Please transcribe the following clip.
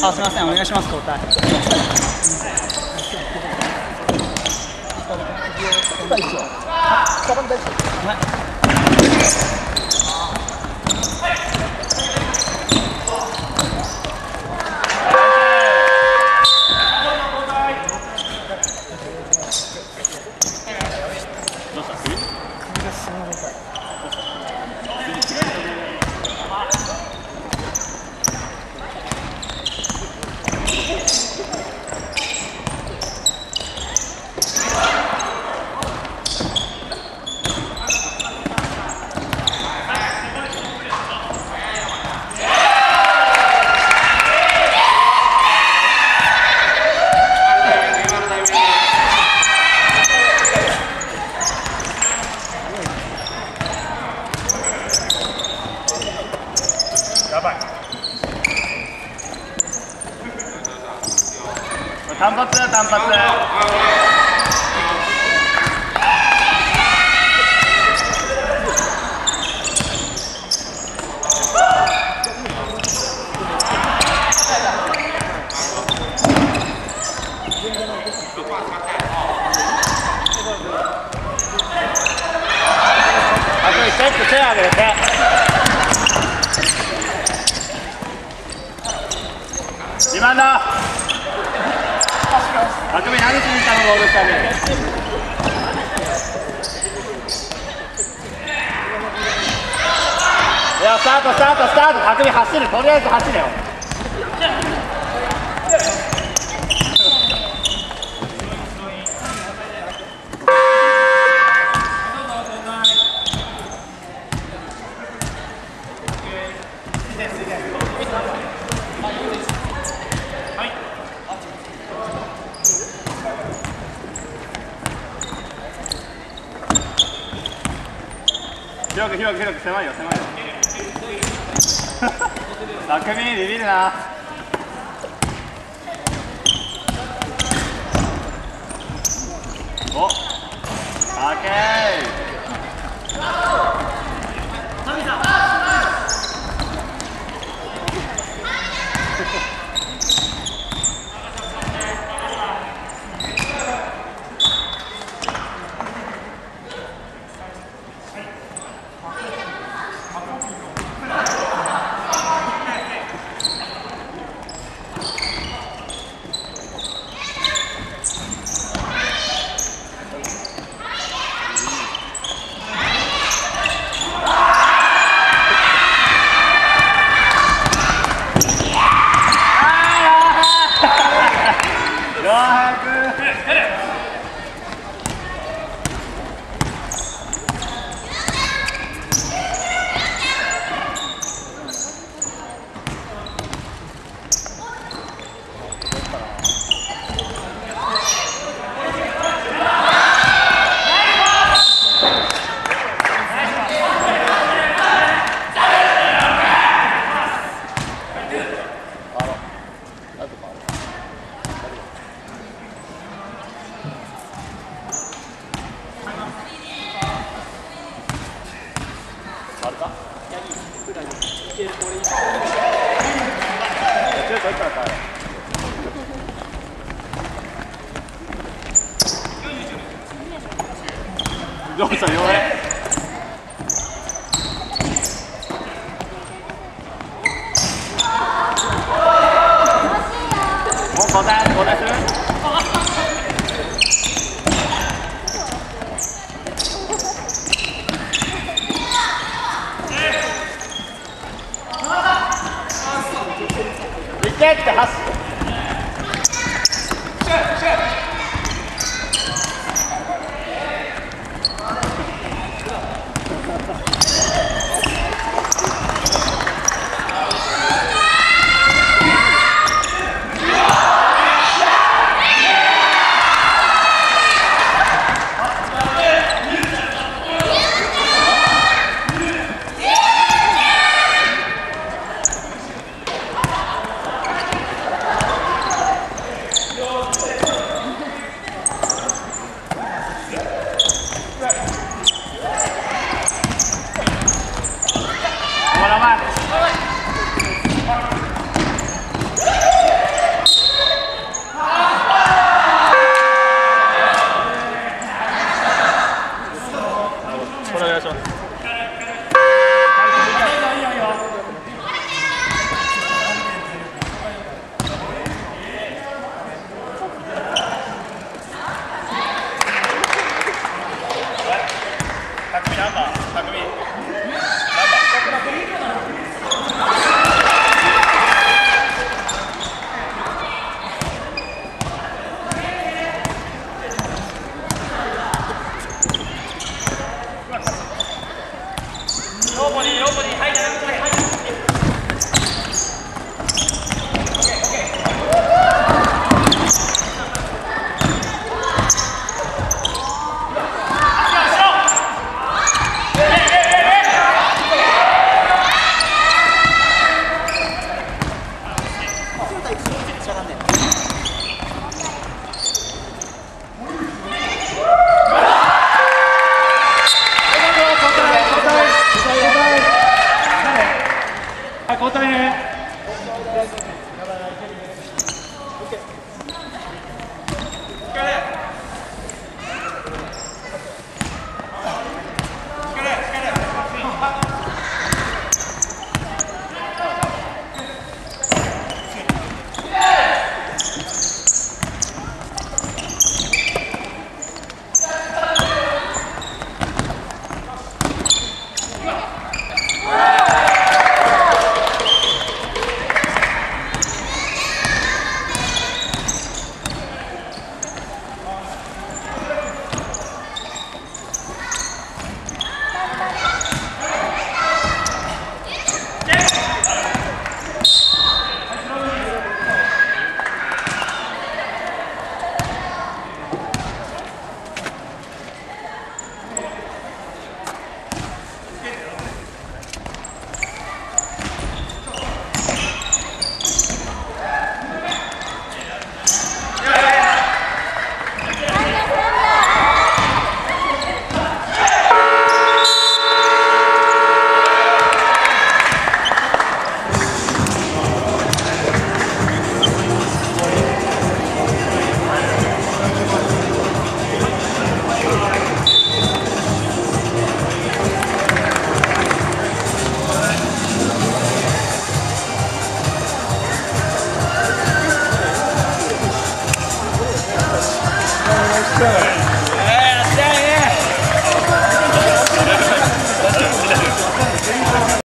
あすみませんお願いします交代。はいタートスタートスタート。あくび走る。とりあえず走れよ。広く広く広く。狭いよ狭いよ。あくびビビるな。おオッケーあるどうした